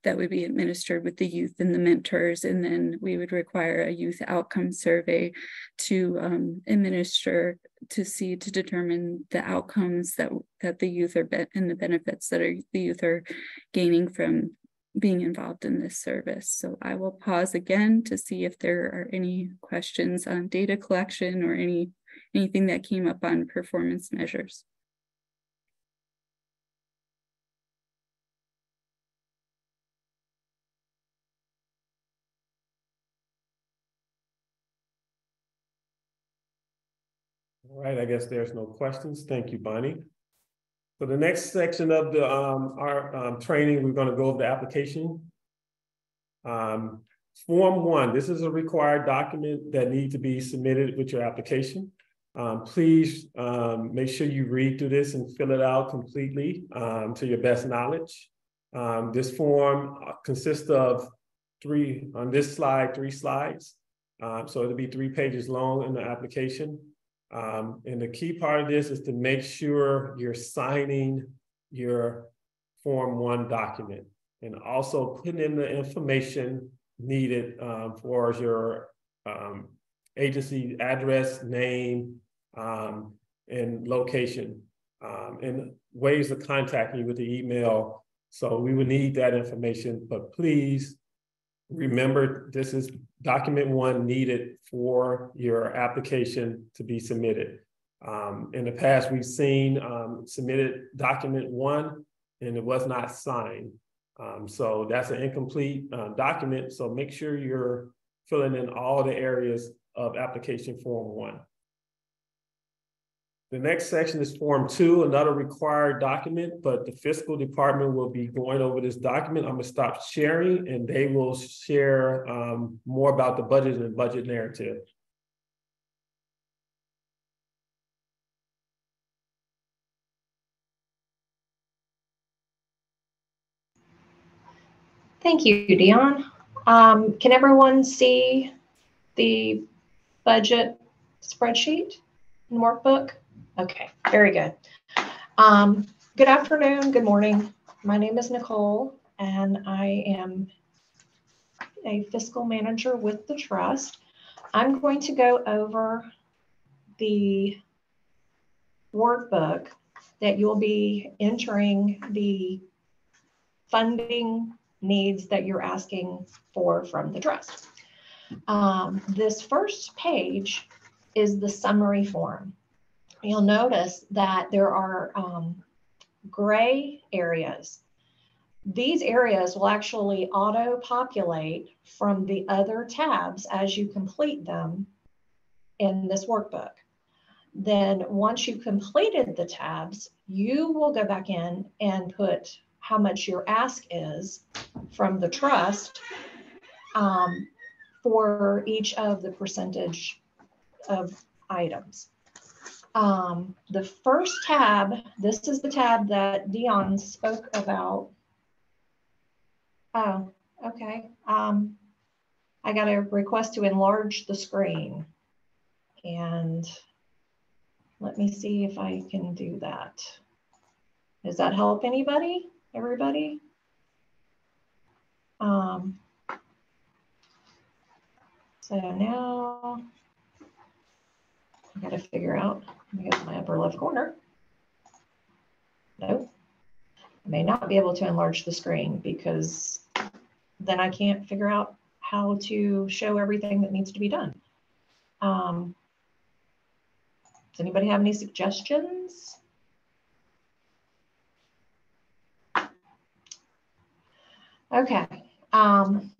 that would be administered with the youth and the mentors. And then we would require a youth outcome survey to um, administer to see to determine the outcomes that, that the youth are and the benefits that are, the youth are gaining from being involved in this service. So I will pause again to see if there are any questions on data collection or any anything that came up on performance measures. All right, I guess there's no questions. Thank you, Bonnie. So the next section of the um, our um, training, we're going to go over the application. Um, form one, this is a required document that needs to be submitted with your application. Um, please um, make sure you read through this and fill it out completely um, to your best knowledge. this form uh, consists of three, on this slide, three slides. so it'll be three pages long in the application. Um, and the key part of this is to make sure you're signing your Form 1 document and also putting in the information needed um, for your um, agency address, name, um, and location, um, and ways of contacting you with the email. So we would need that information, but please remember this is document one needed for your application to be submitted. Um, in the past, we've seen um, submitted document one and it was not signed. Um, so that's an incomplete uh, document. So make sure you're filling in all the areas of application form one. The next section is Form 2, another required document, but the fiscal department will be going over this document. I'm going to stop sharing and they will share um, more about the budget and budget narrative. Thank you, Dion. Um, can everyone see the budget spreadsheet and workbook? Okay, very good. Um, good afternoon, good morning. My name is Nicole, and I am a fiscal manager with the trust. I'm going to go over the workbook that you'll be entering the funding needs that you're asking for from the trust. Um, this first page is the summary form you'll notice that there are um, gray areas. These areas will actually auto-populate from the other tabs as you complete them in this workbook. Then once you've completed the tabs, you will go back in and put how much your ask is from the trust um, for each of the percentage of items. Um, the first tab, this is the tab that Dion spoke about. Oh, okay. Um, I got a request to enlarge the screen. And let me see if I can do that. Does that help anybody? Everybody? Um, so now I got to figure out, I my upper left corner. Nope. I may not be able to enlarge the screen because then I can't figure out how to show everything that needs to be done. Um, does anybody have any suggestions? Okay. Um,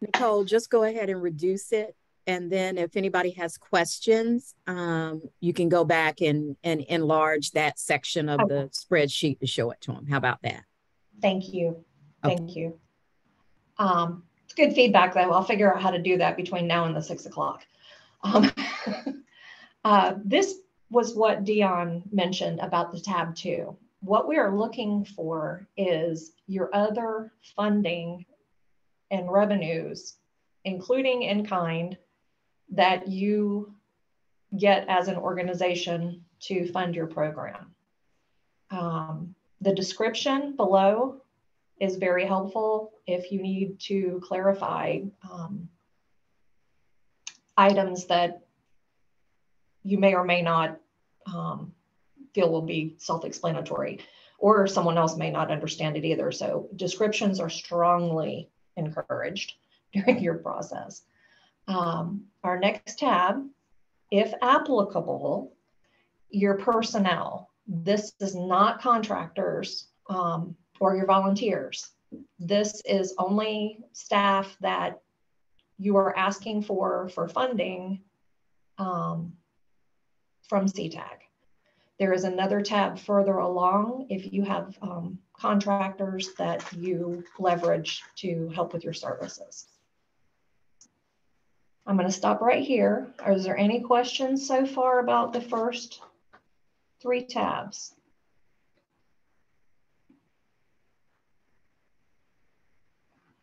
Nicole, just go ahead and reduce it and then if anybody has questions, um, you can go back and, and enlarge that section of okay. the spreadsheet to show it to them. How about that? Thank you. Okay. Thank you. Um, it's good feedback though. I'll figure out how to do that between now and the six o'clock. Um, uh, this was what Dion mentioned about the tab two. what we are looking for is your other funding and revenues, including in kind, that you get as an organization to fund your program. Um, the description below is very helpful if you need to clarify um, items that you may or may not um, feel will be self-explanatory or someone else may not understand it either. So descriptions are strongly encouraged during your process. Um, our next tab, if applicable, your personnel. This is not contractors um, or your volunteers. This is only staff that you are asking for for funding um, from CTAC. There is another tab further along if you have um, contractors that you leverage to help with your services. I'm going to stop right here. Is there any questions so far about the first three tabs?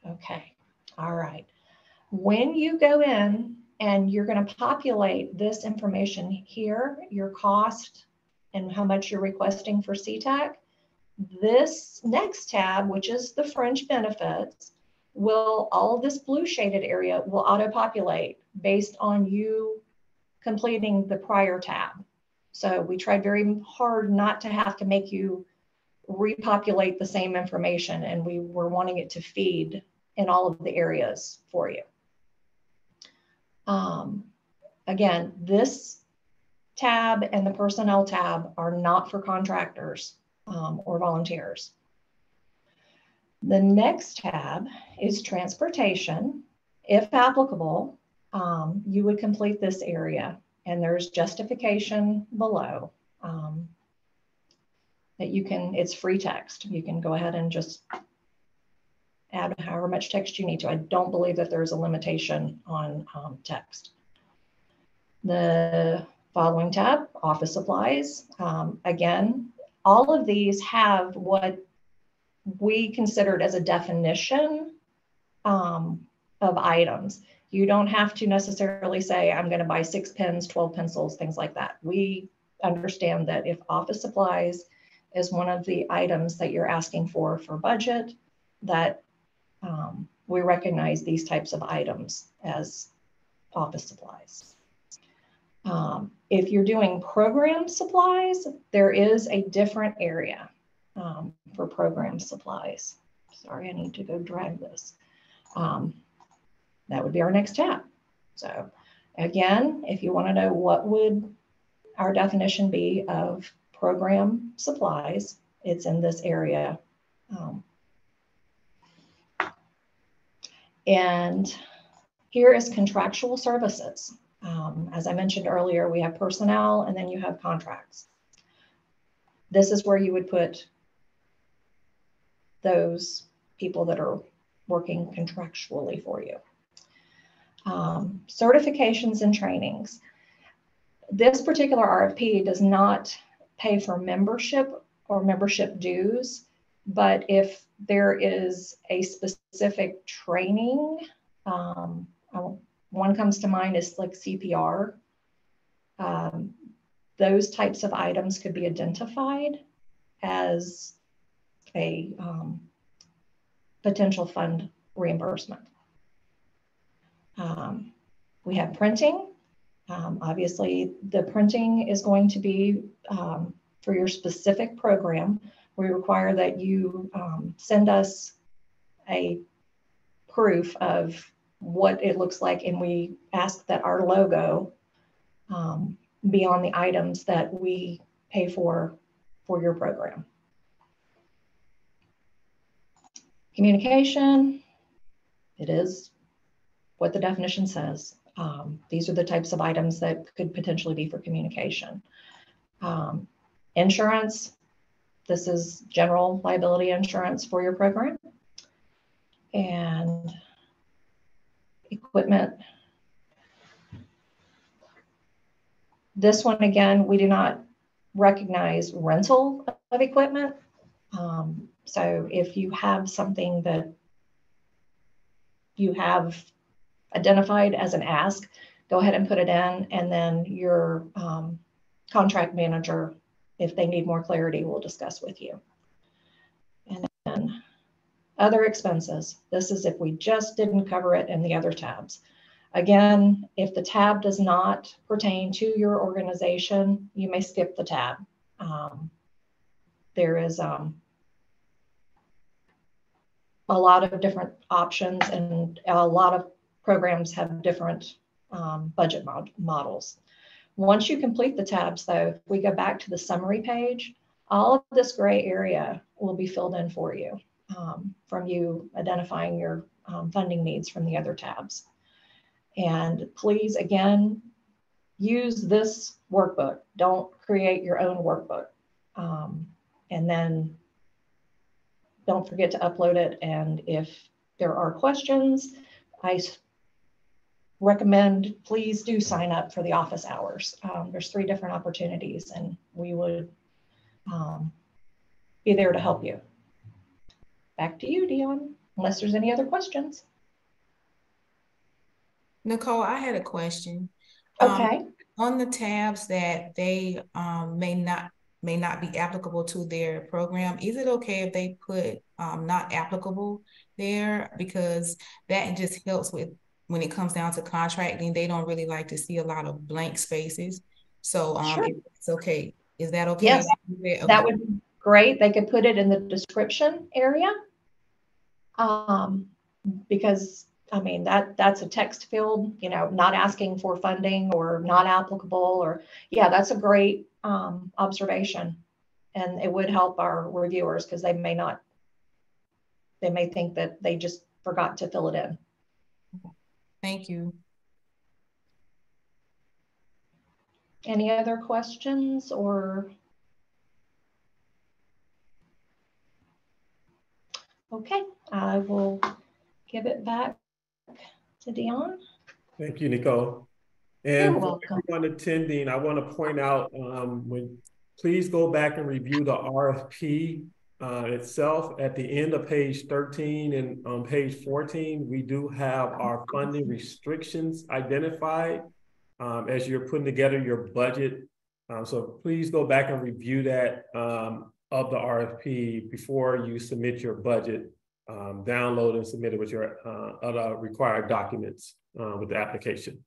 Okay, all right. When you go in and you're going to populate this information here, your cost and how much you're requesting for CTAC, this next tab, which is the fringe benefits, will all this blue shaded area will auto populate based on you completing the prior tab. So we tried very hard not to have to make you repopulate the same information and we were wanting it to feed in all of the areas for you. Um, again, this tab and the personnel tab are not for contractors um, or volunteers. The next tab is transportation. If applicable, um, you would complete this area and there's justification below um, that you can, it's free text. You can go ahead and just add however much text you need to. I don't believe that there's a limitation on um, text. The following tab, office supplies. Um, again, all of these have what we considered as a definition um, of items. You don't have to necessarily say, I'm going to buy six pens, 12 pencils, things like that. We understand that if office supplies is one of the items that you're asking for for budget, that um, we recognize these types of items as office supplies. Um, if you're doing program supplies, there is a different area um, for program supplies. Sorry, I need to go drag this. Um, that would be our next tab. So again, if you want to know what would our definition be of program supplies, it's in this area. Um, and here is contractual services. Um, as I mentioned earlier, we have personnel and then you have contracts. This is where you would put those people that are working contractually for you. Um, certifications and trainings. This particular RFP does not pay for membership or membership dues, but if there is a specific training, um, one comes to mind is like CPR. Um, those types of items could be identified as a um, potential fund reimbursement. Um, we have printing. Um, obviously, the printing is going to be um, for your specific program. We require that you um, send us a proof of what it looks like, and we ask that our logo um, be on the items that we pay for for your program. Communication, it is what the definition says. Um, these are the types of items that could potentially be for communication. Um, insurance, this is general liability insurance for your program. And equipment. This one, again, we do not recognize rental of equipment. Um, so if you have something that you have identified as an ask, go ahead and put it in, and then your um, contract manager, if they need more clarity, will discuss with you. And then other expenses. This is if we just didn't cover it in the other tabs. Again, if the tab does not pertain to your organization, you may skip the tab. Um, there is um, a lot of different options and a lot of programs have different um, budget mod models. Once you complete the tabs though, if we go back to the summary page, all of this gray area will be filled in for you um, from you identifying your um, funding needs from the other tabs. And please, again, use this workbook. Don't create your own workbook. Um, and then don't forget to upload it. And if there are questions, I recommend please do sign up for the office hours. Um, there's three different opportunities and we would um, be there to help you. Back to you, Dion, unless there's any other questions. Nicole, I had a question. Okay. Um, on the tabs that they um, may not may not be applicable to their program, is it okay if they put um, not applicable there? Because that just helps with when it comes down to contracting, they don't really like to see a lot of blank spaces. So um, Sure. it's okay. Is that okay? Yes, Okay. that would be great. They could put it in the description area. Um, because I mean, that, that's a text field, you know, not asking for funding or not applicable or, yeah, that's a great, um, observation. And it would help our reviewers because they may not, they may think that they just forgot to fill it in. Thank you. Any other questions or? Okay, I will give it back to Dion. Thank you, Nicole. And for everyone attending, I want to point out, um, when, please go back and review the RFP uh, itself. At the end of page thirteen and on page fourteen, we do have our funding restrictions identified um, as you're putting together your budget. Um, so please go back and review that um, of the RFP before you submit your budget. Um, download and submit it with your uh, other required documents uh, with the application.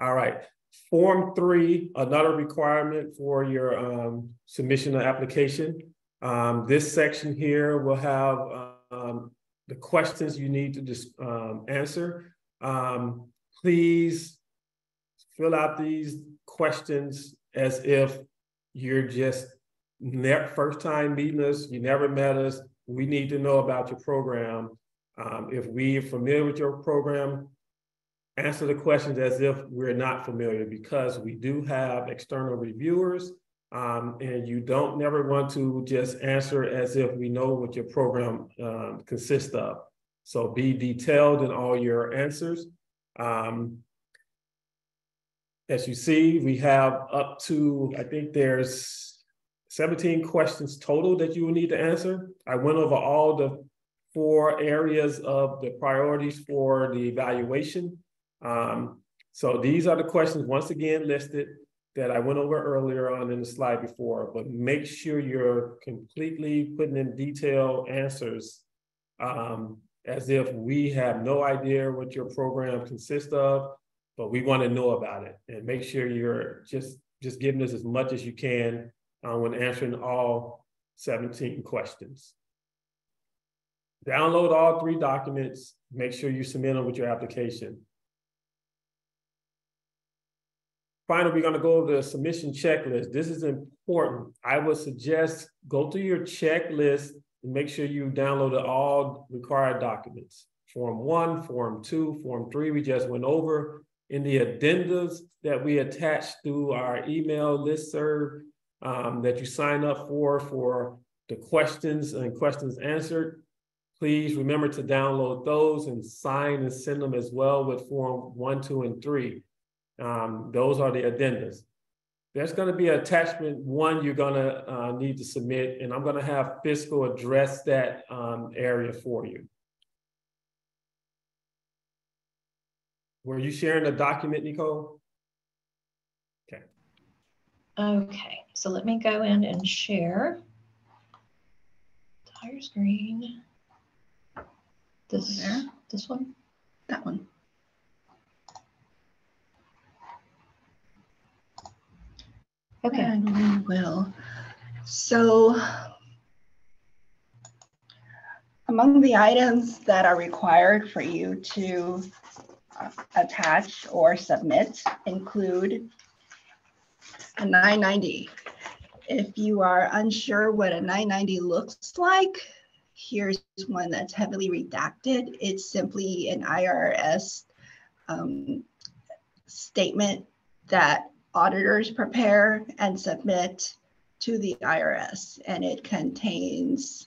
All right, Form three, another requirement for your um, submission of application. Um, this section here will have um, the questions you need to just um, answer. Um, please fill out these questions as if you're just first time meeting us, you never met us. We need to know about your program. Um, if we're familiar with your program, answer the questions as if we're not familiar because we do have external reviewers. Um, and you don't never want to just answer as if we know what your program um, consists of. So be detailed in all your answers. Um, as you see, we have up to, I think there's 17 questions total that you will need to answer. I went over all the four areas of the priorities for the evaluation. Um, so these are the questions, once again, listed that I went over earlier on in the slide before, but make sure you're completely putting in detailed answers um, as if we have no idea what your program consists of, but we want to know about it and make sure you're just just giving us as much as you can uh, when answering all 17 questions. Download all three documents. Make sure you submit them with your application. Finally, we're going to go over the submission checklist. This is important. I would suggest go through your checklist and make sure you downloaded all required documents. Form one, form two, form three, we just went over. In the addendas that we attached through our email listserv um, that you sign up for, for the questions and questions answered, please remember to download those and sign and send them as well with form one, two, and three. Um, those are the addendas. there's gonna be attachment one you're gonna uh, need to submit, and I'm gonna have fiscal address that um, area for you. Were you sharing a document, Nicole? Okay, Okay, so let me go in and share. Entire screen. This, There. this one? That one. Okay, And we will. So among the items that are required for you to uh, attach or submit include a 990. If you are unsure what a 990 looks like, here's one that's heavily redacted. It's simply an IRS um, statement that auditors prepare and submit to the IRS. And it contains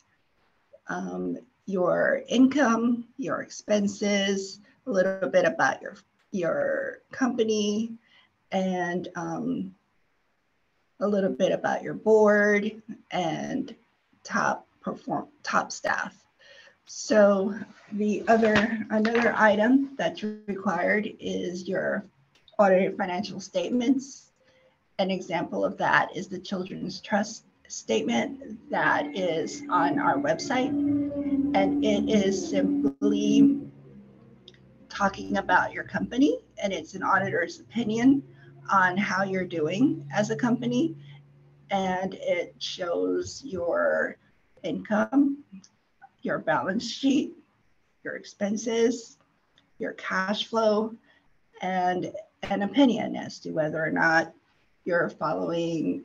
um, your income, your expenses, a little bit about your, your company, and um, a little bit about your board and top perform top staff. So the other another item that's required is your audited financial statements. An example of that is the Children's Trust statement that is on our website. And it is simply talking about your company and it's an auditor's opinion on how you're doing as a company. And it shows your income, your balance sheet, your expenses, your cash flow, and an opinion as to whether or not you're following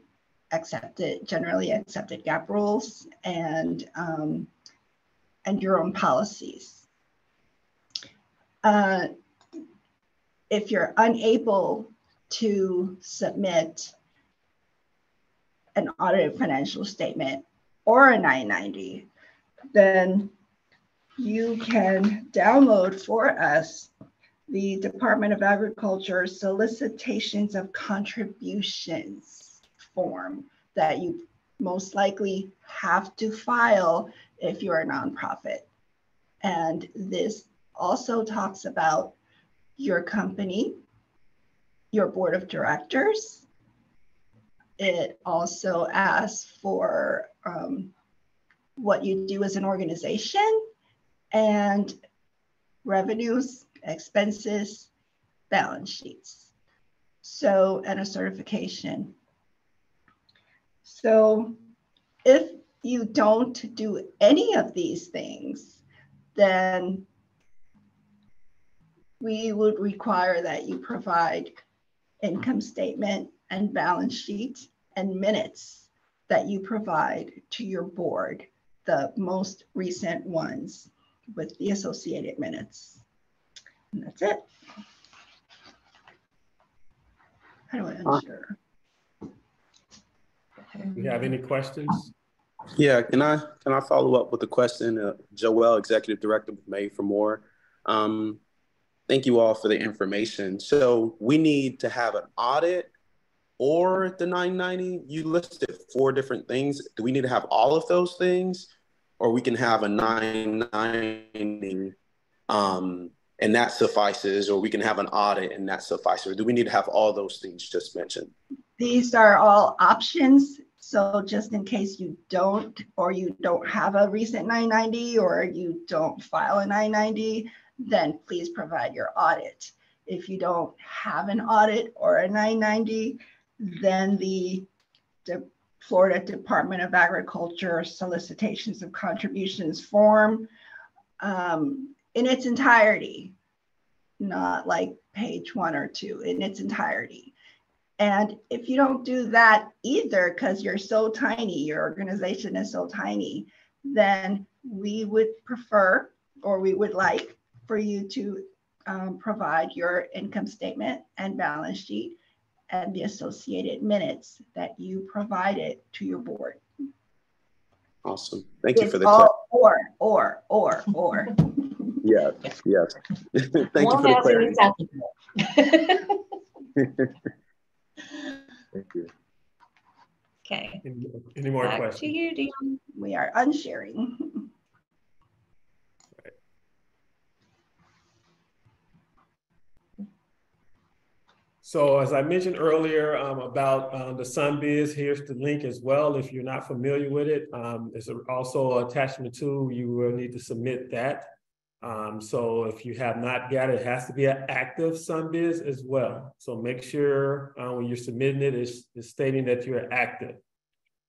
accepted, generally accepted GAAP rules and, um, and your own policies. Uh, if you're unable to submit an audited financial statement or a 990, then you can download for us the Department of Agriculture solicitations of contributions form that you most likely have to file if you're a nonprofit. And this also talks about your company, your board of directors. It also asks for um, what you do as an organization and revenues, expenses, balance sheets. So, and a certification. So, if you don't do any of these things, then we would require that you provide income statement and balance sheet and minutes that you provide to your board, the most recent ones with the associated minutes. And that's it. How do I ensure? Do you have any questions? Yeah, can I can I follow up with a question? Uh, Joelle, Executive Director with Made for More. Um, thank you all for the information. So we need to have an audit or the 990. You listed four different things. Do we need to have all of those things, or we can have a 990 um, and that suffices, or we can have an audit and that suffices? Or do we need to have all those things just mentioned? These are all options. So just in case you don't, or you don't have a recent 990, or you don't file a 990, then please provide your audit. If you don't have an audit or a 990, then the, the Florida Department of Agriculture solicitations of contributions form um, in its entirety, not like page one or two, in its entirety. And if you don't do that either, because you're so tiny, your organization is so tiny, then we would prefer or we would like for you to um, provide your income statement and balance sheet and the associated minutes that you provided to your board. Awesome. Thank you for the all or, or, or, or. Yeah, yes. Thank you for the One clarity. Thank you. Okay. Any, any more Back questions? to you, Dion. We are unsharing. So as I mentioned earlier um, about um, the SunBiz, here's the link as well. If you're not familiar with it, um, it's a- also attachment two. You will need to submit that. Um, so if you have not got it, it has to be an active SunBiz as well. So make sure uh, when you're submitting it, it's, it's stating that you're active.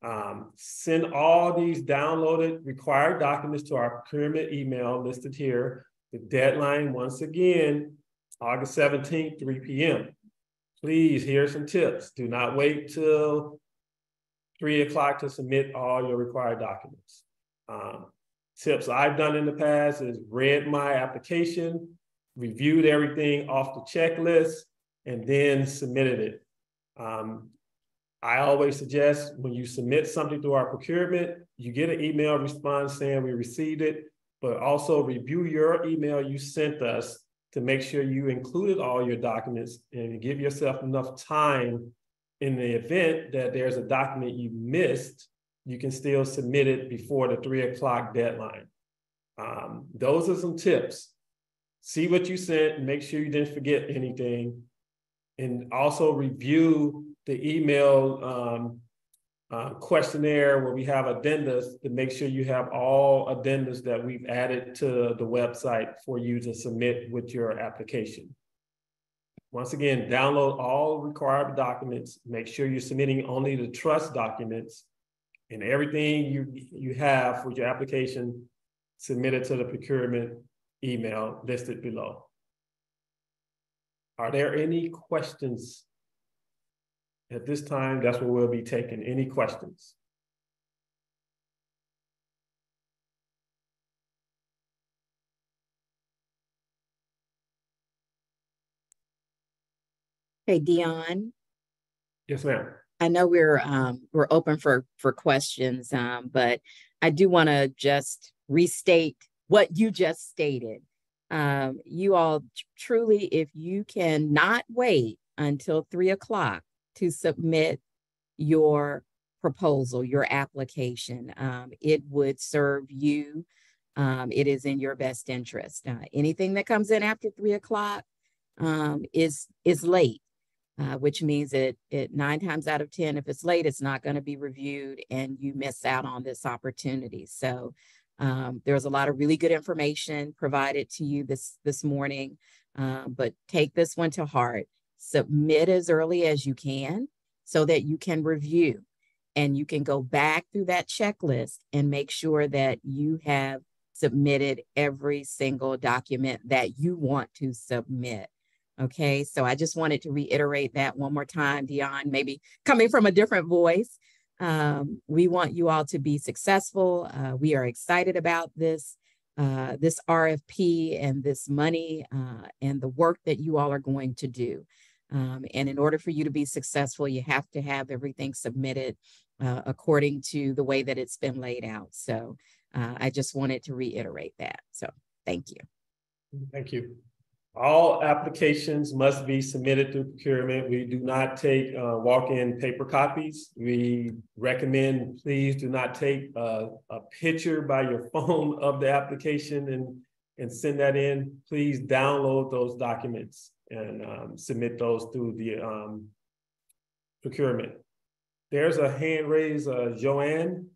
Um, send all these downloaded required documents to our procurement email listed here. The deadline, once again, August seventeenth, three P M. Please, here are some tips. Do not wait till three o'clock to submit all your required documents. Um, tips I've done in the past is read my application, reviewed everything off the checklist, and then submitted it. Um, I always suggest when you submit something to our procurement, you get an email response saying we received it, but also review your email you sent us to make sure you included all your documents and give yourself enough time in the event that there's a document you missed, you can still submit it before the three o'clock deadline. Um, those are some tips. See what you sent, make sure you didn't forget anything. And also review the email um, uh, questionnaire where we have addendas to make sure you have all addendas that we've added to the website for you to submit with your application. Once again, download all required documents. Make sure you're submitting only the trust documents and everything you, you have for your application submitted to the procurement email listed below. Are there any questions? At this time, that's what we'll be taking. Any questions? Hey, Dion, Yes, ma'am. I know we're um we're open for for questions, um, but I do want to just restate what you just stated. Um, you all tr- truly, if you cannot wait until three o'clock to submit your proposal, your application, um, it would serve you. Um, it is in your best interest. Uh, anything that comes in after three o'clock um, is is late uh, which means that it nine times out of 10, if it's late, it's not going to be reviewed and you miss out on this opportunity. So um, there's a lot of really good information provided to you this, this morning, um, but take this one to heart. Submit as early as you can so that you can review and you can go back through that checklist and make sure that you have submitted every single document that you want to submit. Okay, so I just wanted to reiterate that one more time, Dion, maybe coming from a different voice. Um, we want you all to be successful. Uh, we are excited about this, uh, this RFP and this money uh, and the work that you all are going to do. Um, and in order for you to be successful, you have to have everything submitted uh, according to the way that it's been laid out. So uh, I just wanted to reiterate that. So thank you. Thank you. All applications must be submitted through procurement. We do not take uh, walk-in paper copies. We recommend, please do not take a, a picture by your phone of the application and, and send that in. Please download those documents and um, submit those through the um, procurement. There's a hand raised, uh, Joanne.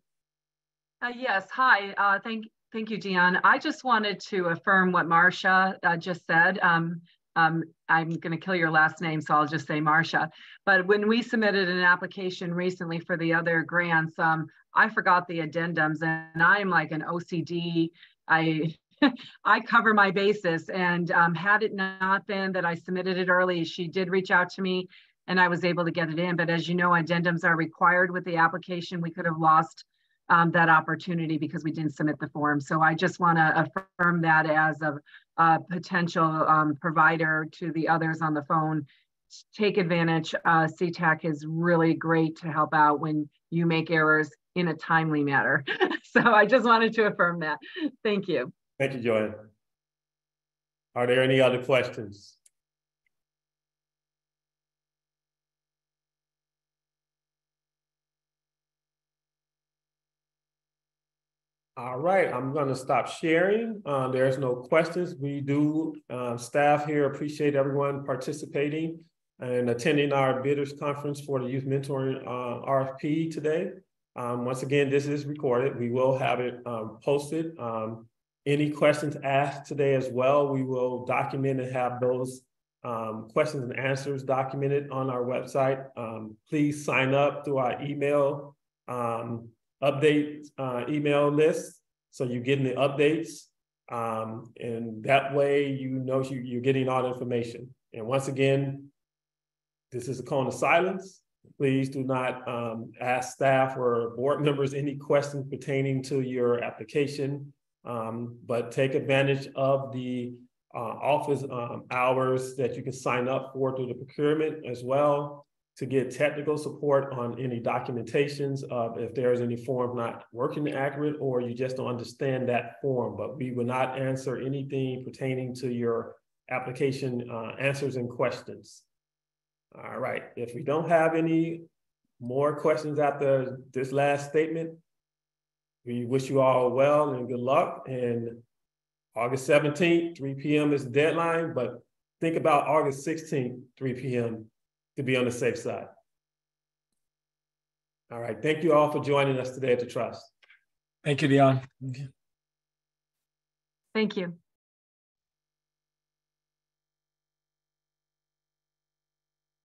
Uh, yes, hi. Uh, thank, thank you, Dion. I just wanted to affirm what Marsha uh, just said. Um, um, I'm going to kill your last name, so I'll just say Marsha. But when we submitted an application recently for the other grants, um, I forgot the addendums, and I'm like an OCD. I I cover my bases, and um, had it not been that I submitted it early, she did reach out to me, and I was able to get it in. But as you know, addendums are required with the application. We could have lost um, that opportunity because we didn't submit the form. So I just want to affirm that as a, a potential um, provider to the others on the phone. Take advantage. Uh, CTAC is really great to help out when you make errors in a timely manner. so I just wanted to affirm that. Thank you. Thank you, Joanne. Are there any other questions? All right, I'm gonna stop sharing. Uh, there's no questions. We do, uh, staff here appreciate everyone participating and attending our bidders conference for the youth mentoring, uh, RFP today. Um, once again, this is recorded. We will have it, um, posted. Um, any questions asked today as well, we will document and have those, um, questions and answers documented on our website. Um, please sign up through our email, um, update uh, email list. So you're getting the updates. Um, and that way you know you, you're getting all the information. And once again, this is a cone of silence. Please do not um, ask staff or board members any questions pertaining to your application, um, but take advantage of the uh, office um, hours that you can sign up for through the procurement as well to get technical support on any documentations if there's any form not working accurate or you just don't understand that form, but we will not answer anything pertaining to your application uh, answers and questions. All right, if we don't have any more questions after this last statement, we wish you all well and good luck. And August 17th, 3 p.m. is the deadline, but think about August 16th, 3 p.m to be on the safe side. All right. Thank you all for joining us today at the Trust. Thank you, Dion. Thank you.